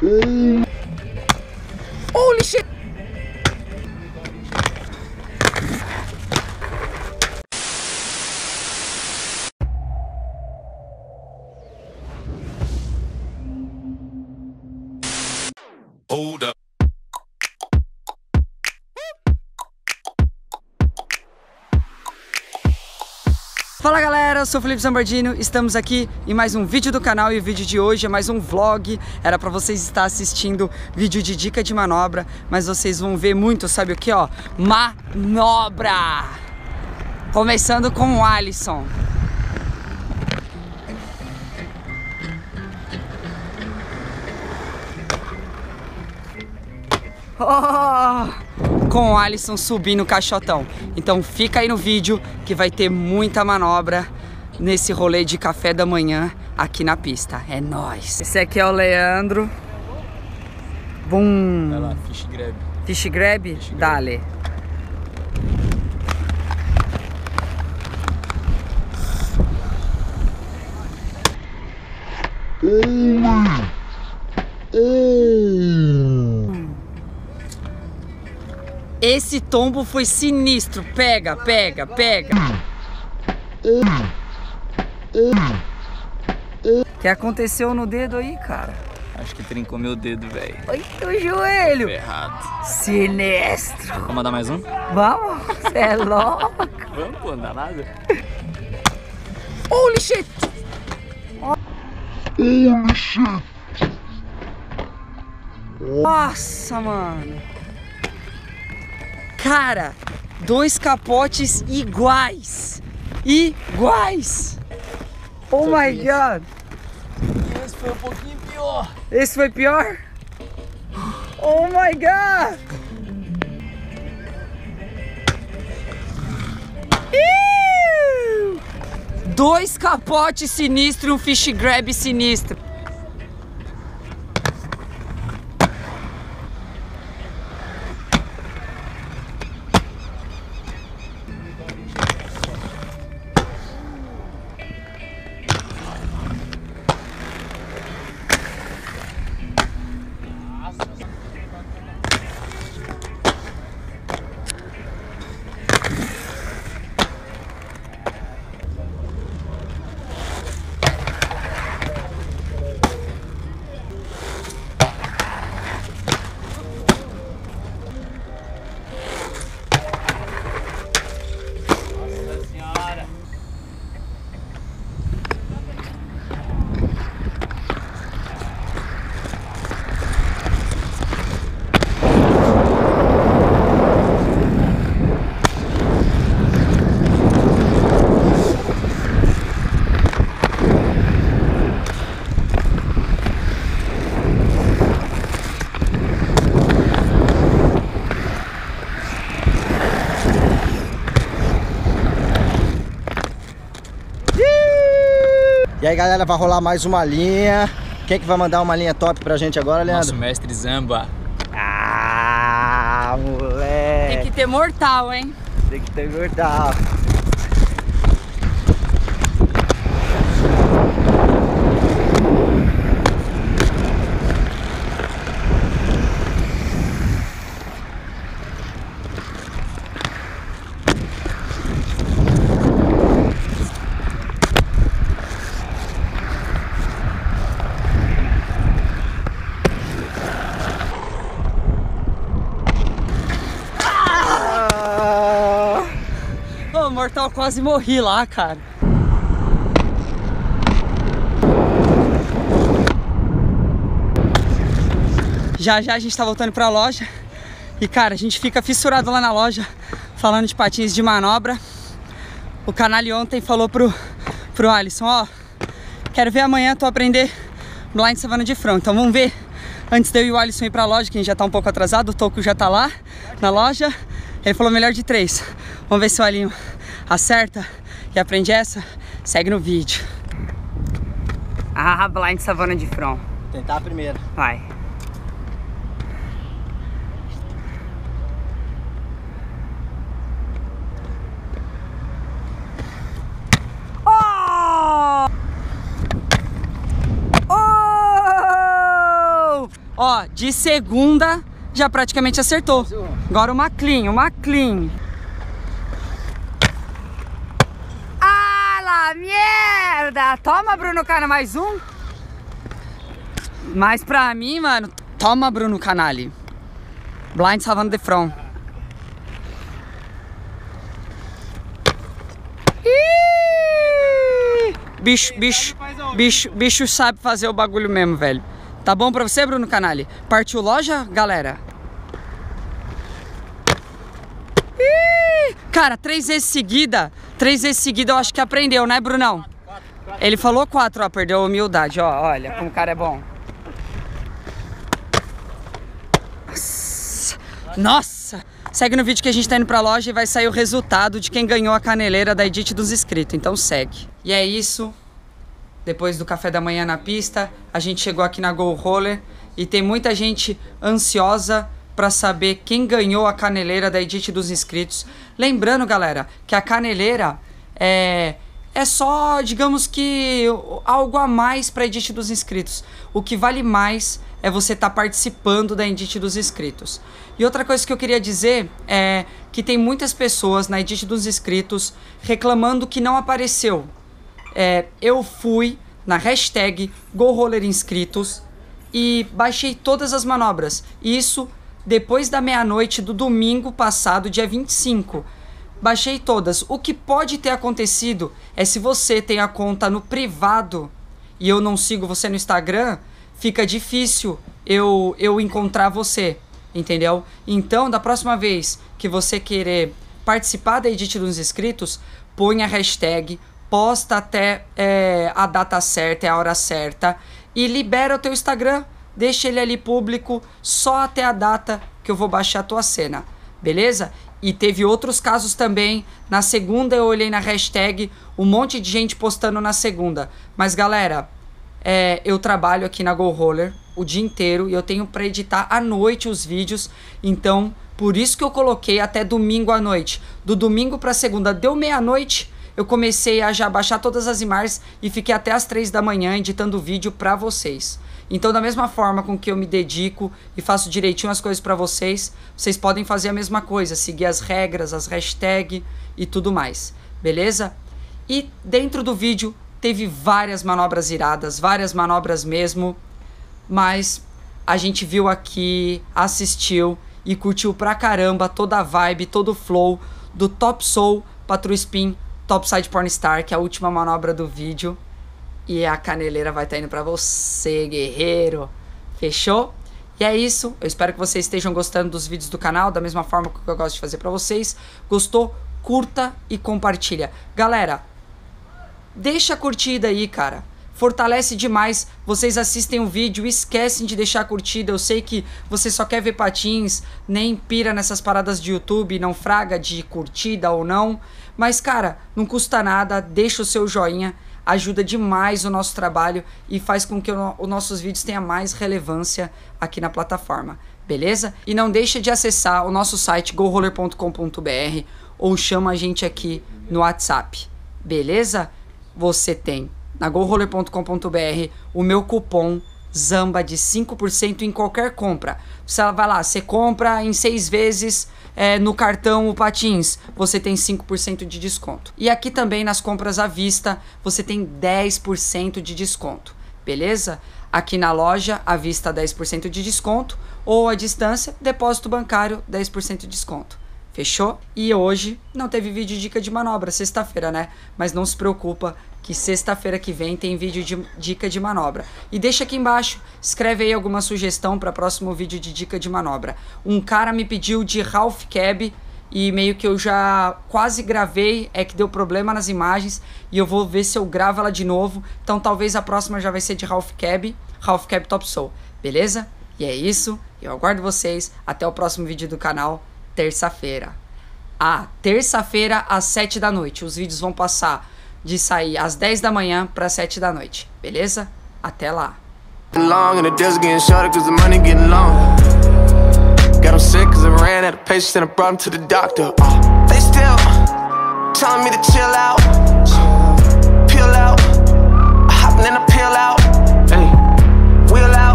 Holy shit! Fala galera, eu sou o Felipe Zambardino, estamos aqui em mais um vídeo do canal e o vídeo de hoje é mais um vlog. Era pra vocês estar assistindo vídeo de dica de manobra, mas vocês vão ver muito, sabe o que, ó? Manobra! Começando com o Alisson. Oh, com o Alisson subindo o caixotão. Então fica aí no vídeo que vai ter muita manobra nesse rolê de café da manhã aqui na pista. É nóis. Esse aqui é o Leandro. Bum. Vai lá, fish grab. Fish grab? Fish grab. Dale. Esse tombo foi sinistro. Pega, pega, pega. O que aconteceu no dedo aí, cara? Acho que trincou meu dedo, velho. Olha o joelho. Errado. Sinistro. Vamos mandar mais um? Vamos? Você é louco? Vamos, pô, não dá nada. Holy shit! Nossa, mano. Cara, dois capotes iguais. Iguais. Oh my god. Esse foi um pouquinho pior. Esse foi pior? Oh my god. Dois capotes sinistros e um fish grab sinistro. E aí galera, vai rolar mais uma linha. Quem que vai mandar uma linha top pra gente agora, Nosso Leandro? mestre Zamba. Ah, Tem moleque. que ter mortal, hein? Tem que ter mortal. Ah, Mortal, quase morri lá, cara. Já já a gente tá voltando pra loja. E cara, a gente fica fissurado lá na loja falando de patins de manobra. O Canali ontem falou pro, pro Alisson, ó, quero ver amanhã tu aprender blind savana de front. Então vamos ver antes de eu e o Alisson ir pra loja, que a gente já tá um pouco atrasado, o Toco já tá lá na loja. Ele falou melhor de três. Vamos ver se o Alinho acerta e aprende essa. Segue no vídeo. Ah, blind savana de front. Tentar a primeira. Vai. Oh! Oh! Ó, de segunda já praticamente acertou. Agora uma clean, uma clean. Merda! Toma, Bruno Cana, mais um. Mas pra mim, mano, toma, Bruno Canali. Blind salvando de front. Bicho, bicho, bicho, bicho sabe fazer o bagulho mesmo, velho. Tá bom pra você, Bruno Canali? Partiu loja, galera? Cara, três vezes seguida, três vezes seguida eu acho que aprendeu, né, Brunão? Ele falou quatro, ó, perdeu a humildade, ó, olha como o cara é bom. Nossa! Segue no vídeo que a gente tá indo pra loja e vai sair o resultado de quem ganhou a caneleira da Edit dos inscritos. Então segue. E é isso. Depois do café da manhã na pista, a gente chegou aqui na Go Roller e tem muita gente ansiosa para saber quem ganhou a caneleira da Edit dos inscritos. Lembrando, galera, que a caneleira é é só, digamos que algo a mais para Edit dos inscritos. O que vale mais é você estar tá participando da Edit dos inscritos. E outra coisa que eu queria dizer é que tem muitas pessoas na Edit dos inscritos reclamando que não apareceu. É, eu fui na hashtag GoRollerInscritos e baixei todas as manobras. Isso depois da meia-noite do domingo passado, dia 25. Baixei todas. O que pode ter acontecido é se você tem a conta no privado e eu não sigo você no Instagram, fica difícil eu, eu encontrar você, entendeu? Então, da próxima vez que você querer participar da Edit dos inscritos, põe a hashtag, posta até é, a data certa, é a hora certa e libera o teu Instagram, deixa ele ali público só até a data que eu vou baixar a tua cena, beleza? E teve outros casos também. Na segunda eu olhei na hashtag, um monte de gente postando na segunda. Mas galera, é, eu trabalho aqui na Go Roller o dia inteiro e eu tenho para editar à noite os vídeos. Então, por isso que eu coloquei até domingo à noite. Do domingo para segunda, deu meia-noite, eu comecei a já baixar todas as imagens e fiquei até as três da manhã editando vídeo para vocês. Então, da mesma forma com que eu me dedico e faço direitinho as coisas para vocês, vocês podem fazer a mesma coisa, seguir as regras, as hashtags e tudo mais, beleza? E dentro do vídeo teve várias manobras iradas, várias manobras mesmo, mas a gente viu aqui, assistiu e curtiu pra caramba toda a vibe, todo o flow do Top Soul para True Spin Topside Pornstar, que é a última manobra do vídeo. E a caneleira vai estar tá indo para você, guerreiro. Fechou? E é isso. Eu espero que vocês estejam gostando dos vídeos do canal, da mesma forma que eu gosto de fazer para vocês. Gostou? Curta e compartilha. Galera, deixa a curtida aí, cara. Fortalece demais. Vocês assistem o vídeo, esquecem de deixar a curtida. Eu sei que você só quer ver patins, nem pira nessas paradas de YouTube, não fraga de curtida ou não. Mas, cara, não custa nada, deixa o seu joinha ajuda demais o nosso trabalho e faz com que os nossos vídeos tenham mais relevância aqui na plataforma, beleza? E não deixa de acessar o nosso site goroller.com.br ou chama a gente aqui no WhatsApp, beleza? Você tem na goroller.com.br o meu cupom Zamba de 5% em qualquer compra. Você vai lá, você compra em seis vezes é, no cartão o Patins, você tem 5% de desconto. E aqui também nas compras à vista, você tem 10% de desconto, beleza? Aqui na loja, à vista 10% de desconto, ou à distância, depósito bancário 10% de desconto. Fechou? E hoje não teve vídeo dica de manobra, sexta-feira, né? Mas não se preocupa que sexta-feira que vem tem vídeo de dica de manobra. E deixa aqui embaixo, escreve aí alguma sugestão para próximo vídeo de dica de manobra. Um cara me pediu de Ralph Cab e meio que eu já quase gravei, é que deu problema nas imagens e eu vou ver se eu gravo ela de novo. Então talvez a próxima já vai ser de Ralph Cab, Ralph Cab Top Soul, beleza? E é isso, eu aguardo vocês, até o próximo vídeo do canal terça-feira. Ah, terça-feira às 7 da noite. Os vídeos vão passar de sair às 10 da manhã para 7 da noite, beleza? Até lá. Uh, telling me to chill out, peel out, hopping in a peel out.